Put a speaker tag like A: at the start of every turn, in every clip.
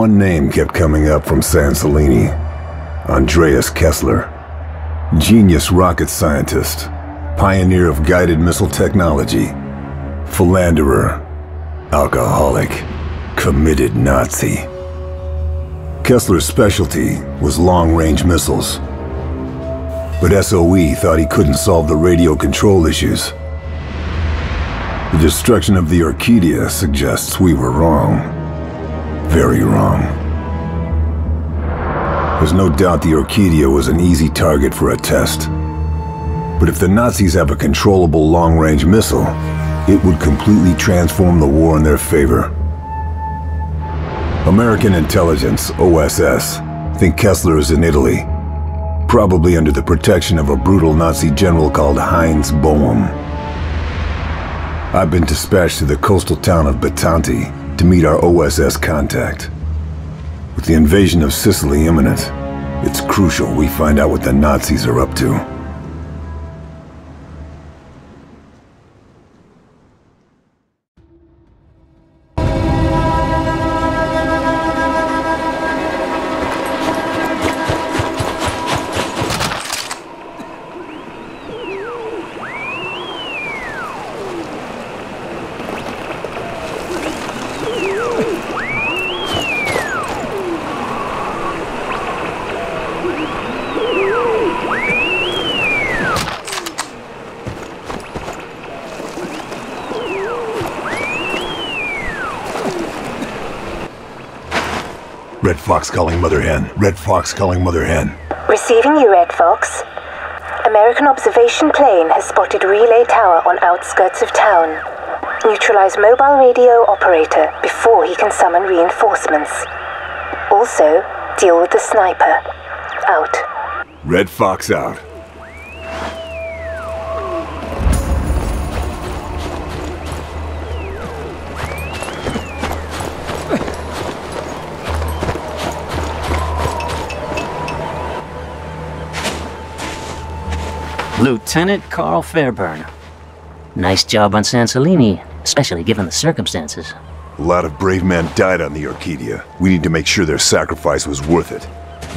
A: One name kept coming up from San Celini. Andreas Kessler. Genius rocket scientist. Pioneer of guided missile technology. Philanderer. Alcoholic. Committed Nazi. Kessler's specialty was long-range missiles. But SOE thought he couldn't solve the radio control issues. The destruction of the Orchidia suggests we were wrong. Very wrong. There's no doubt the Orchidia was an easy target for a test. But if the Nazis have a controllable long-range missile, it would completely transform the war in their favor. American intelligence, OSS, think Kessler is in Italy. Probably under the protection of a brutal Nazi general called Heinz Boehm. I've been dispatched to the coastal town of Bitanti to meet our OSS contact. With the invasion of Sicily imminent, it's crucial we find out what the Nazis are up to. Calling Mother Hen. Red Fox calling Mother Hen.
B: Receiving you, Red Fox. American observation plane has spotted relay tower on outskirts of town. Neutralize mobile radio operator before he can summon reinforcements. Also, deal with the sniper. Out.
A: Red Fox out.
C: Lieutenant Karl Fairburne. Nice job on San Celini, especially given the circumstances.
A: A lot of brave men died on the Orchidia. We need to make sure their sacrifice was worth it.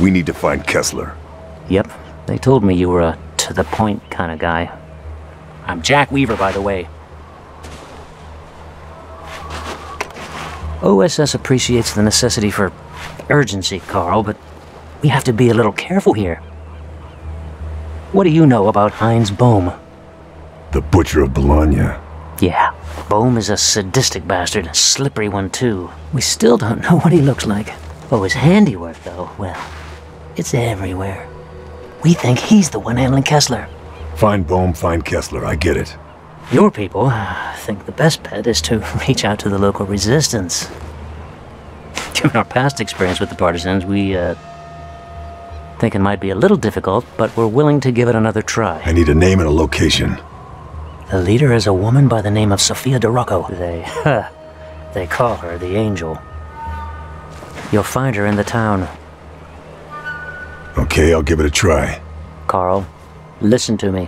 A: We need to find Kessler.
C: Yep, they told me you were a to-the-point kind of guy. I'm Jack Weaver, by the way. OSS appreciates the necessity for urgency, Karl, but we have to be a little careful here. What do you know about Heinz Bohm?
A: The Butcher of Bologna.
C: Yeah, Bohm is a sadistic bastard, a slippery one too. We still don't know what he looks like. Oh, his handiwork, though, well, it's everywhere. We think he's the one handling Kessler.
A: Find Bohm, find Kessler, I get it.
C: Your people uh, think the best bet is to reach out to the local resistance. Given our past experience with the partisans, we, uh, think it might be a little difficult, but we're willing to give it another try.
A: I need a name and a location.
C: The leader is a woman by the name of Sophia DeRocco. They, they call her the Angel. You'll find her in the town.
A: Okay, I'll give it a try.
C: Karl, listen to me.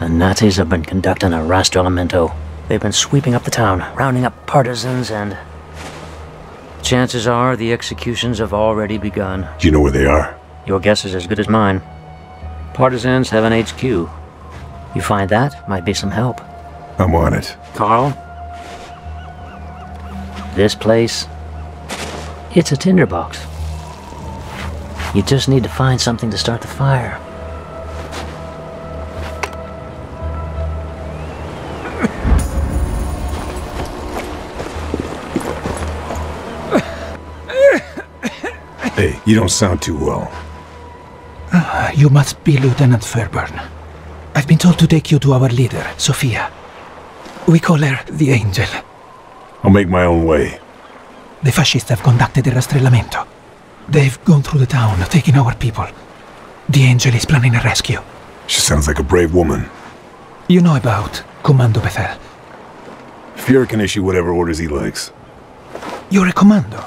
C: The Nazis have been conducting a rastrellamento. They've been sweeping up the town, rounding up partisans, and... Chances are the executions have already begun.
A: Do you know where they are?
C: Your guess is as good as mine. Partisans have an HQ. You find that, might be some help.
A: I'm on it.
C: Karl? This place, it's a tinderbox. You just need to find something to start the fire.
A: Hey, you don't sound too well.
D: Ah, you must be Lieutenant Fairburne. I've been told to take you to our leader, Sophia. We call her the Angel.
A: I'll make my own way.
D: The fascists have conducted a rastrellamento. They've gone through the town, taking our people. The Angel is planning a rescue.
A: She sounds like a brave woman.
D: You know about Kommandobefehl.
A: Fuhrer can issue whatever orders he likes.
D: You're a commando.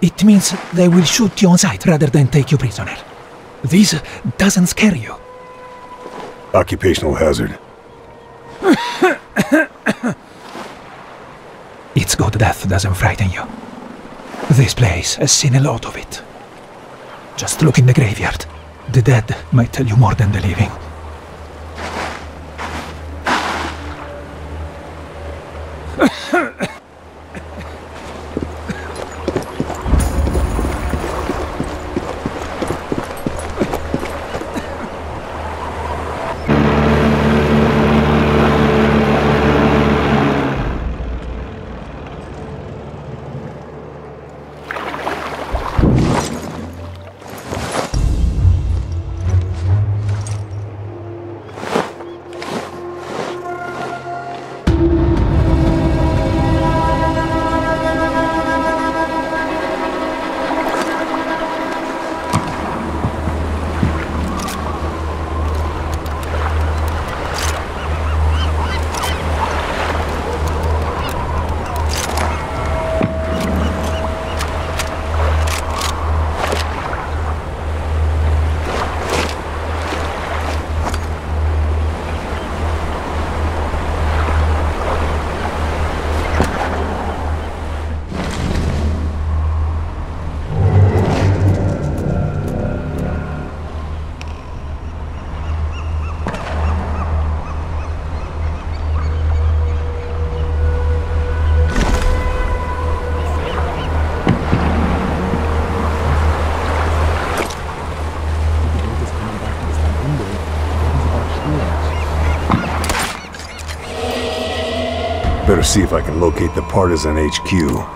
D: It means they will shoot you on sight rather than take you prisoner. This doesn't scare you.
A: Occupational hazard.
D: It's good death doesn't frighten you. This place has seen a lot of it. Just look in the graveyard. The dead might tell you more than the living.
A: See if I can locate the Partisan HQ.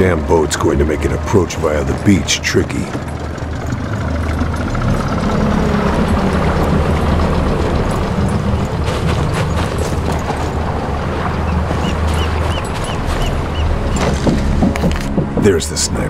A: Damn boat's going to make an approach via the beach tricky. There's the sniper.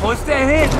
E: Wo ist der hin?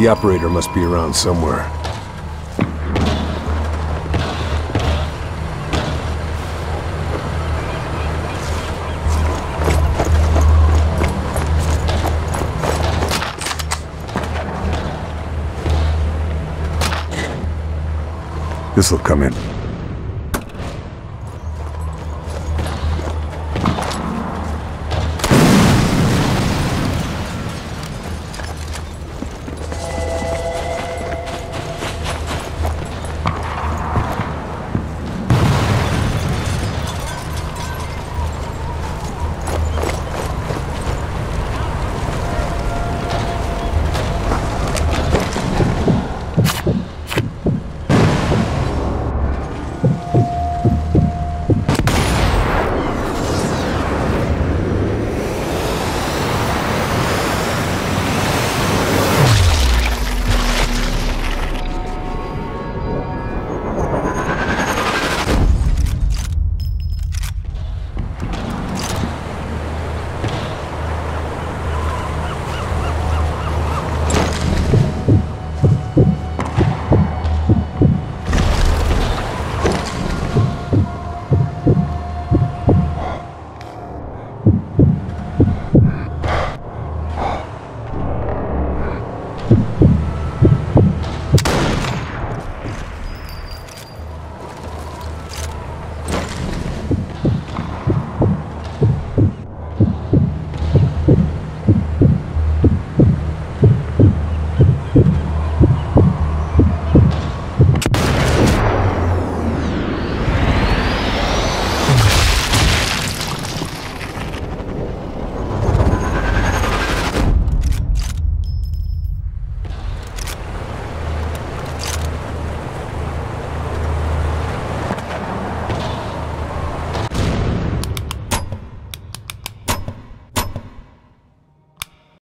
A: The operator must be around somewhere. This'll come in.